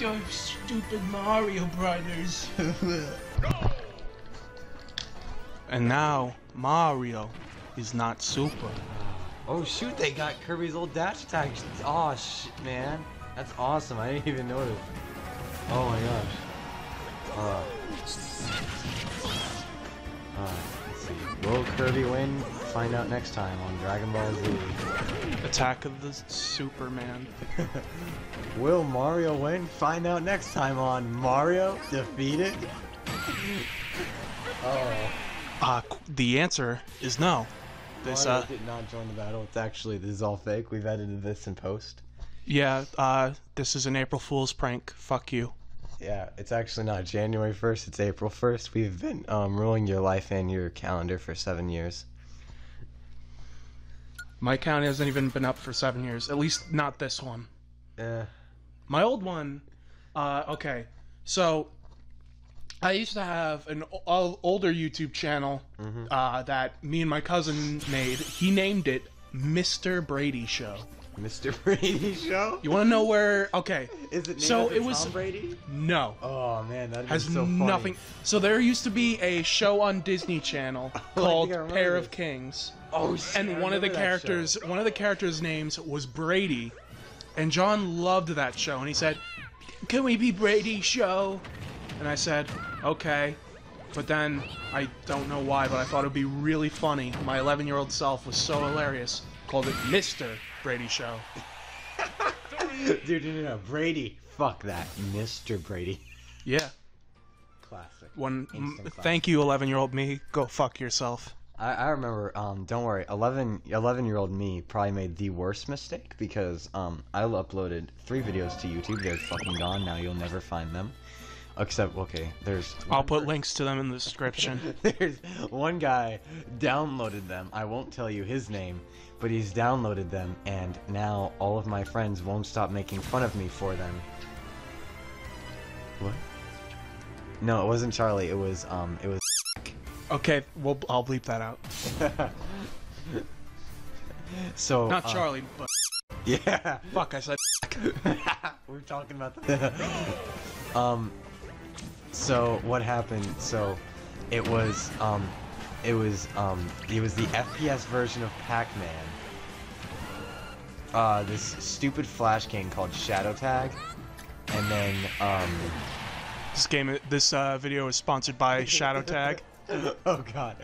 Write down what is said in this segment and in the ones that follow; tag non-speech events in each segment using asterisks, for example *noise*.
those stupid Mario Brothers. *laughs* and now Mario is not super. Oh shoot, they got Kirby's old dash attack. Oh shit, man. That's awesome. I didn't even notice. Oh my gosh. Uh, Alright, let's see. Will Kirby win? Find out next time on Dragon Ball Z. Attack of the Superman. *laughs* Will Mario win? Find out next time on Mario Defeated. *laughs* oh. Uh, the answer is no. This, Mario uh, did not join the battle. It's actually this is all fake. We've edited this in post. yeah, uh, this is an April Fool's prank. Fuck you. Yeah, it's actually not January 1st, it's April 1st. We've been um, ruling your life and your calendar for seven years. My account hasn't even been up for seven years. At least not this one. Eh. My old one, uh, okay. So, I used to have an o- older YouTube channel uh, that me and my cousin made. He named it Mr. Brady Show. Mr. *laughs* Brady show? You want to know where? Okay. Is it named So it was- Tom Brady? No. Oh man, that Has is so funny. nothing. So there used to be a show on Disney Channel *laughs* called Pair this. of Kings. Oh shit! And one of the characters one of the characters names was Brady and John loved that show and he said can we be Brady show and I said okay but then I don't know why but I thought it would be really funny my 11 year old self was so hilarious called it Mr. Brady show *laughs* Dude, no, no, no, Brady. Fuck that, Mr. Brady. yeah Classic. One. M- classic. thank you 11 year old me go fuck yourself I, I remember. Um, don't worry. 11, 11 year old me probably made the worst mistake because um, I uploaded three videos to YouTube. They're fucking gone now. You'll never find them. Except, okay, there's. I'll put links to them in the description *laughs* There's one guy downloaded them. I won't tell you his name, but he's downloaded them, and now all of my friends won't stop making fun of me for them. What? No, it wasn't Charlie. It was um, it was. *laughs* okay well I'll bleep that out *laughs* so not uh, Charlie but Yeah. fuck I said We're talking about the. *gasps* um. So what happened? So, it was um, it was um, it was the FPS version of Pac-Man. Uh, this stupid Flash game called Shadow Tag, and then um. This game, this uh, video is sponsored by *laughs* Shadow Tag. oh god.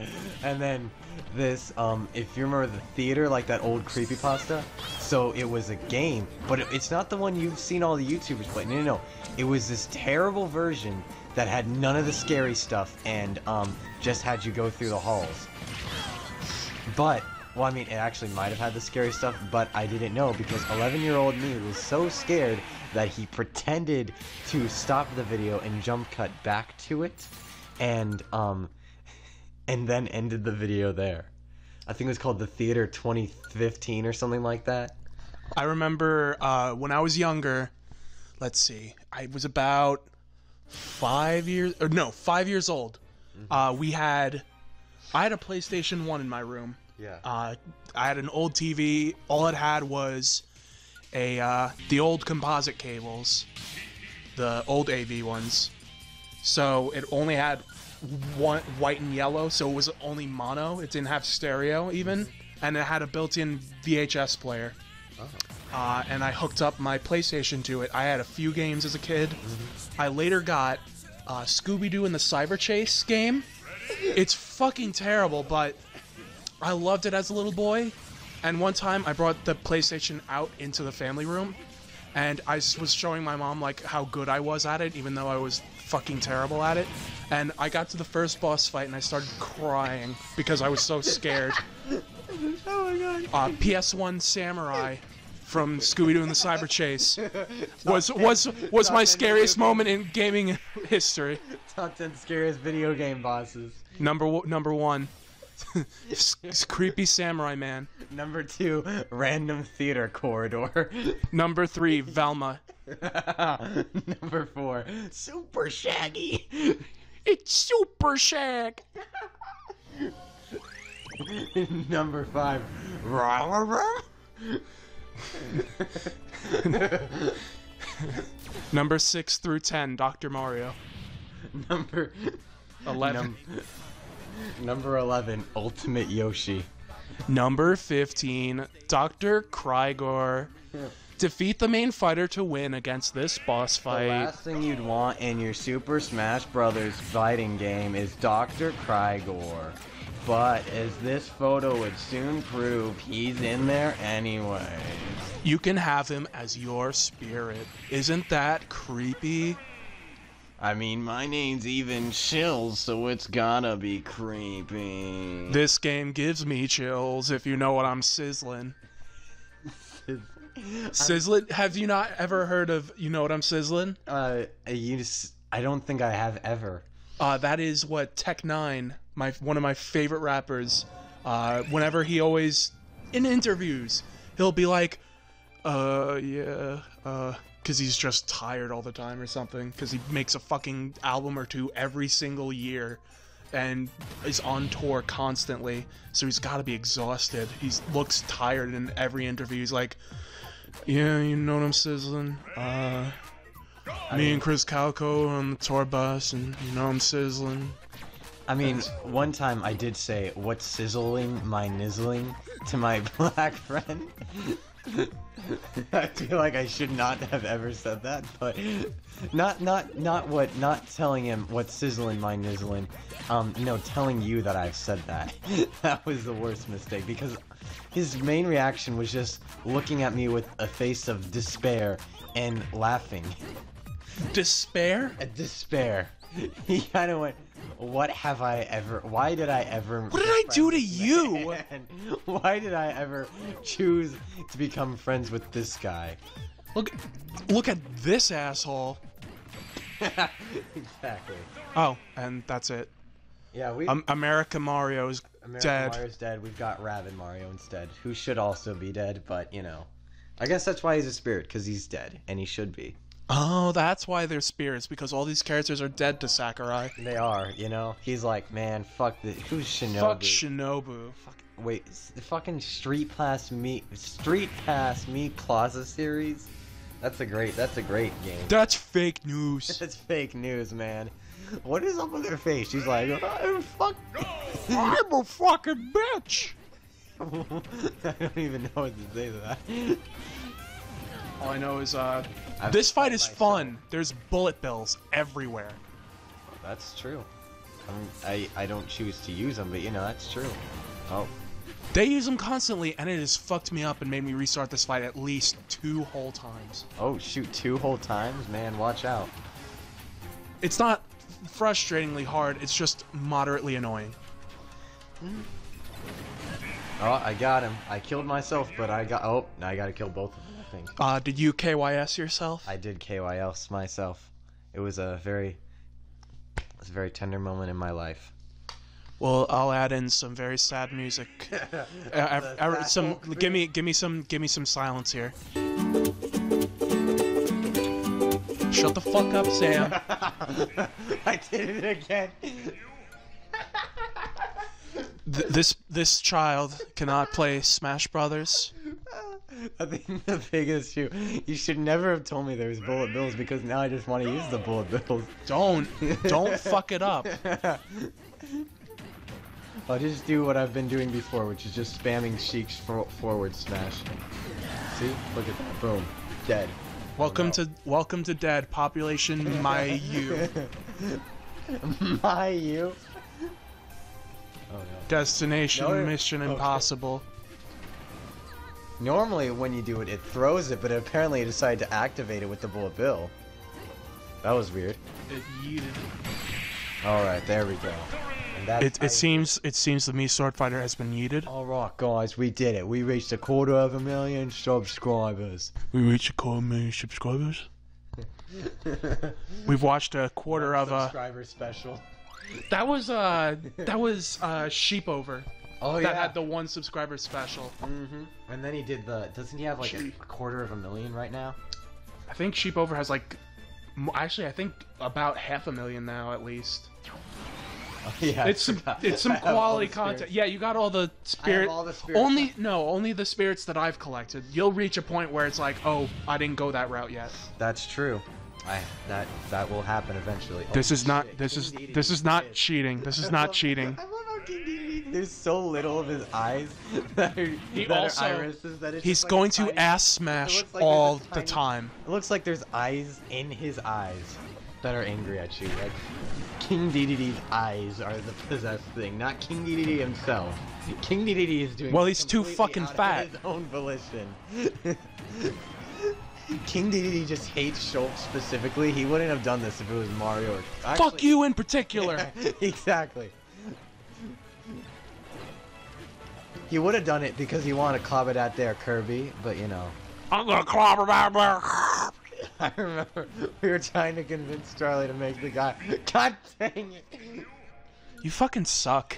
And then this, um, if you remember the theater, like that old creepypasta, so it was a game, but it- it's not the one you've seen all the YouTubers play. No, no, no. It was this terrible version that had none of the scary stuff and, um, just had you go through the halls. But, well, I mean, it actually might have had the scary stuff, but I didn't know because 11 year old me was so scared that he pretended to stop the video and jump cut back to it and, um, *laughs* and then ended the video there. I think it was called the Theater 2015 or something like that. I remember uh, when I was younger. Let's see, I was about five years, or no, five years old. Uh, we had, I had a PlayStation One in my room. Yeah. Uh, I had an old TV. All it had was a uh, the old composite cables, the old AV ones. So it only had one white and yellow, so it was only mono. It didn't have stereo even, and it had a built-in VHS player. Uh, and I hooked up my PlayStation to it. I had a few games as a kid. I later got uh, Scooby Doo and the Cyber Chase game. It's fucking terrible, but I loved it as a little boy. And one time I brought the PlayStation out into the family room, and I was showing my mom like how good I was at it, even though I was fucking terrible at it. And I got to the first boss fight, and I started crying because I was so scared. *laughs* Oh my god. Uh, PS1 Samurai from Scooby Doo and the Cyber Chase was was was my scariest moment in gaming history. Top 10 scariest video game bosses. Number number one, *laughs* creepy samurai man. Number two, random theater corridor. *laughs* Number three, Velma. *laughs* Number four, super shaggy. It's Super Shag. *laughs* Number five. *laughs* Number six through ten, Dr. Mario. Number Eleven. num- number eleven, Ultimate Yoshi. Number 15, Dr. Crygor. Defeat the main fighter to win against this boss fight. The last thing you'd want in your Super Smash Brothers fighting game is Dr. Crygor. But as this photo would soon prove, he's in there anyway. You can have him as your spirit. Isn't that creepy? I mean, my name's even Chills, so it's gotta be creepy. This game gives me chills if you know what I'm sizzling. *laughs* Sizzling? Have you not ever heard of you know what I'm sizzling? uh, you just, I don't think I have ever. Uh, that is what Tech N9ne, my one of my favorite rappers. Uh, whenever he always in interviews, he'll be like, "Uh, yeah, uh," because he's just tired all the time or something. Because he makes a fucking album or two every single year, and is on tour constantly. So he's got to be exhausted. He looks tired in every interview. He's like, "Yeah, you know what I'm sizzling." Uh. Me and Krizz Kaliko on the tour bus, and you know I'm sizzling. I mean, one time I did say, "What's sizzling my nizzling?" to my *laughs* black friend. *laughs* I feel like I should not have ever said that, but not not not what not telling him what's sizzling my nizzling. Um, no, telling you that I've said that. *laughs* that was the worst mistake because his main reaction was just looking at me with a face of despair and laughing. Despair? A despair. He kind of went, "What have I ever? Why did I ever? What did I do to you? *laughs* Why did I ever choose to become friends with this guy?" Look, look at this asshole. *laughs* exactly. Oh, and that's it. Yeah, we. Um, America Mario's American dead. Mario's dead. We've got Rabbit Mario instead, who should also be dead, but you know, I guess that's why he's a spirit because he's dead, and he should be. Oh, that's why they're spirits because all these characters are dead to Sakurai. They are, you know. He's like, man, fuck the who's Shinobu? Fuck Shinobu. Fuck, Wait, the fucking StreetPass Mii Street Pass Me Plaza series. That's a great. That's a great game. That's fake *laughs* news. That's fake news, man. What is up with her face? She's like, I'm fuck. *laughs* I'm a fucking bitch. *laughs* I don't even know what to say to that. All I know is uh, I've this fight is myself. fun. There's bullet bills everywhere. That's true. I, mean, I I don't choose to use them, but you know that's true. Oh, They use them constantly, and it has fucked me up and made me restart this fight at least two whole times. oh shoot! Two whole times, man. Watch out. It's not frustratingly hard, it's just moderately annoying. Oh, I got him. I killed myself, but I got. Oh, now I gotta kill both of them. I think. Uh, did you KYS yourself? I did KYS myself. It was a very, it was a very tender moment in my life. Well, I'll add in some very sad music. *laughs* Uh, ev- The ev- sad some, give me, give me some, give me some silence here. Shut the fuck up, Sam. *laughs* I did it again. Th- this, this child cannot play Smash Brothers. *laughs* I think the biggest shoe. You should never have told me there was bullet bills because now I just want to use the bullet bills. Don't, don't *laughs* fuck it up. *laughs* I'll just do what I've been doing before, which is just spamming Sheik's for- forward smash. See? Look at that. Boom. Dead. Welcome no. to, welcome to Dead Population My You. My you. Oh no. Destination No, Mission okay. Impossible. Normally, when you do it, it throws it, but apparently it decided to activate it with the bullet bill. That was weird. It yeeted. All right, there we go. And that's It, how it seems it seems the Mii Swordfighter has been yeeted. All right, guys, we did it. We reached a quarter of a million subscribers. We reached a quarter million subscribers. *laughs* We've watched a quarter of a. subscriber special. That was uh that was uh Sheep Over Oh that yeah. had the one subscriber special. hmm And then he did the. Doesn't he have like a, a quarter of a million right now? I think Sheep Over has like, actually I think about half a million now at least. *laughs* yeah, It's some *laughs* it's some I have all quality content. Yeah, you got all the spirit. all the spirits. Only no, only the spirits that I've collected. You'll reach a point where it's like, oh, I didn't go that route yet. That's true. I that that will happen eventually. This Oh, is not. This King is. This is not cheating. This is *laughs* I not love- cheating. *laughs* There's so little of his eyes *laughs* that are, He that also- are irises that it's He's like going to tiny- ass smash like there's a all the time. It looks like there's eyes in his eyes that are angry at you. Like King Dedede's eyes are the possessed thing, not King Dedede himself. King Dedede is doing. Well, he's too fucking fat. His own volition. *laughs* King Dedede just hates Schultz specifically. He wouldn't have done this if it was Mario. Or, Fuck you in particular. exactly. He would have done it because he wanted to club it at there, Kirby, but you know. I'm gonna clobber that bear. *laughs* I remember we were trying to convince Charlie to make the guy. *laughs* God dang it! You fucking suck.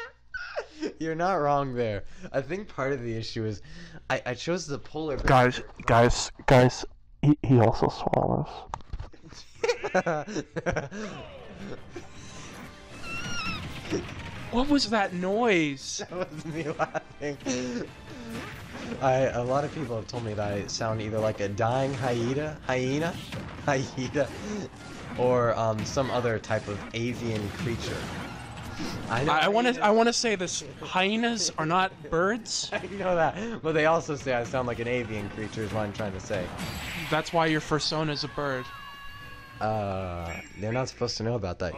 *laughs* You're not wrong there. I think part of the issue is I, I chose the polar bear. Guys, guys, guys. He, he also swallows. What was that noise? *laughs* that was me laughing. I a lot of people have told me that I sound either like a dying hyena, hyena, hyena, or um, some other type of avian creature. I know I want to. I want to say this: hyenas are not birds. *laughs* I know that, but they also say I sound like an avian creature. Is what I'm trying to say. That's why your persona is a bird. Uh, they're not supposed to know about that.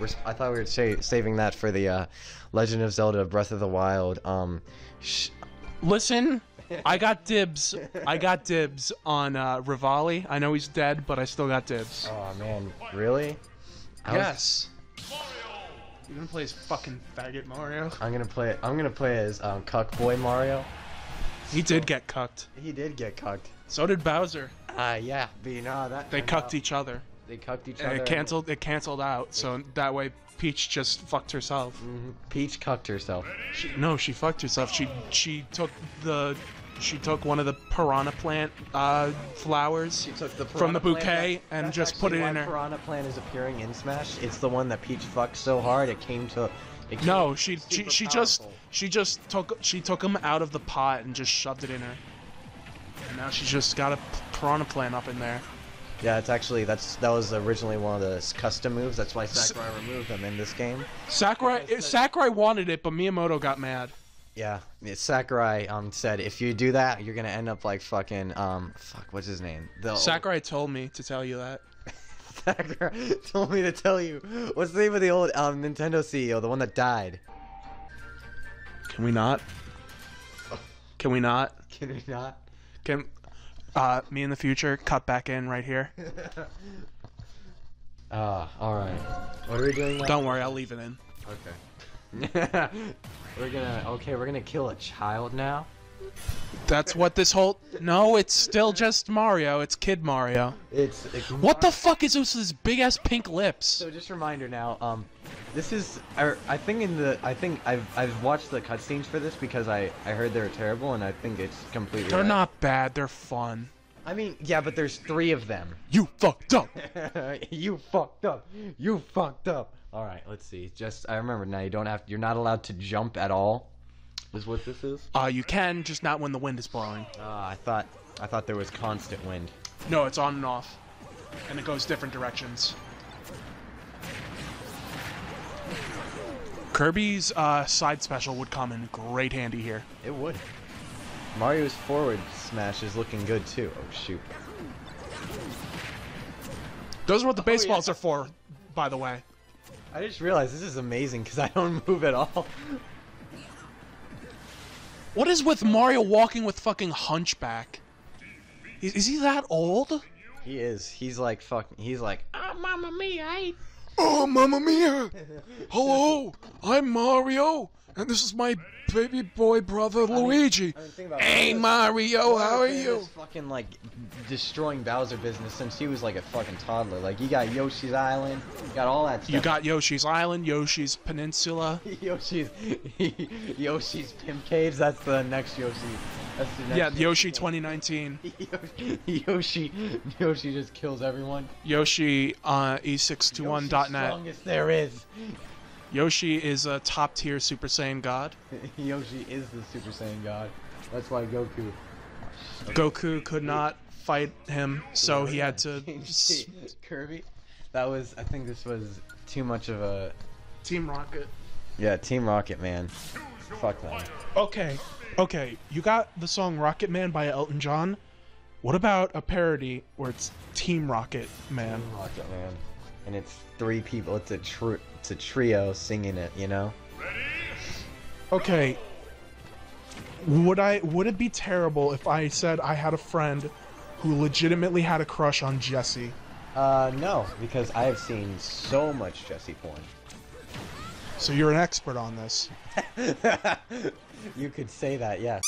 We're, I thought we were sa- saving that for the uh, Legend of Zelda: Breath of the Wild. Um, sh- Listen, *laughs* I got dibs. I got dibs on uh, Revali. I know he's dead, but I still got dibs. oh man, really? I was- Yes. You gonna play as fucking faggot Mario? I'm gonna play. I'm gonna play as um, Cuck Boy Mario. He did get cucked. He did get cucked. So did Bowser. Uh, yeah, but you know that They cucked out- each other. They cucked each And other. it canceled. It canceled out. So that way, Peach just fucked herself. Mhm. Peach cucked herself. She, no, she fucked herself. She she took the she took one of the piranha plant uh, flowers. The From the Piranha Plant. bouquet and that's just put it in her- Piranha Plant is appearing in Smash. It's the one that Peach fucked so hard it came to. It came No, she she, she just she just took she took him out of the pot and just shoved it in her. And now she's just got a piranha plant up in there. Yeah, it's actually that's that was originally one of the custom moves. That's why Sakurai removed them in this game. Sakurai Sakurai wanted it, but Miyamoto got mad. Yeah, yeah, Sakurai um said if you do that, you're gonna end up like fucking um fuck what's his name? The Sakurai told me to tell you that. *laughs* Sakurai told me to tell you what's the name of the old um Nintendo CEO, the one that died. Can we not? Can we not? Can we not? Can uh me in the future cut back in right here? Ah, *laughs* all right. What are we doing now? Don't worry, I'll leave it in. Okay. *laughs* we're gonna okay. We're gonna kill a child now. That's what this whole No, it's still just Mario. It's Kid Mario. It's, it's What the fuck is this with big ass pink lips? So just a reminder now. Um, this is I, I think in the I think I've I've watched the cutscenes for this because I I heard they were terrible and I think it's completely. They're right. not bad, they're fun. I mean, yeah, but there's three of them. You fucked up. *laughs* you fucked up. You fucked up. All right, let's see. Just I remember now. You don't have. You're not allowed to jump at all. Is what this is? Uh, you can, just not when the wind is blowing. Ah, I thought I thought there was constant wind. No, it's on and off. And it goes different directions. Kirby's uh, side special would come in great handy here. It would. Mario's forward smash is looking good too. Oh shoot. Those are what the baseballs yeah. are for, by the way. I just realized this is amazing because I don't *laughs* move at all. What is with Mario walking with fucking hunchback? Is, is he that old? He is. He's like fucking. He's like. Oh, mama mia! I... Oh, mamma mia! Hello, I'm Mario, and this is my baby boy brother Luigi. Hey, Mario, how are you? Fucking like destroying Bowser business since he was like a fucking toddler. Like you got Yoshi's Island, you got all that stuff. You got Yoshi's Island, Yoshi's Peninsula. *laughs* Yoshi's *laughs* Yoshi's Pimp Caves. That's the next Yoshi That's the next Yeah, Yoshi game. 2019. *laughs* Yoshi, Yoshi just kills everyone. Yoshi uh, Yoshi's e621.net. strongest there is. Yoshi is a top tier Super Saiyan god. *laughs* Yoshi is the Super Saiyan God. That's why Goku. Goku could not fight him, so he had to *laughs* Kirby. That was. I think this was too much of a. Team Rocket. Yeah, Team Rocket, man. Fuck that. Okay, okay, you got the song Rocket Man by Elton John. What about a parody where it's Team Rocket Man? Team Rocket, man. And it's three people. It's a tr- It's a trio singing it. You know. Okay. Would I would it be terrible if I said I had a friend who legitimately had a crush on Jesse? Uh, no, because I have seen so much Jesse porn. So you're an expert on this. *laughs* you could say that, yes.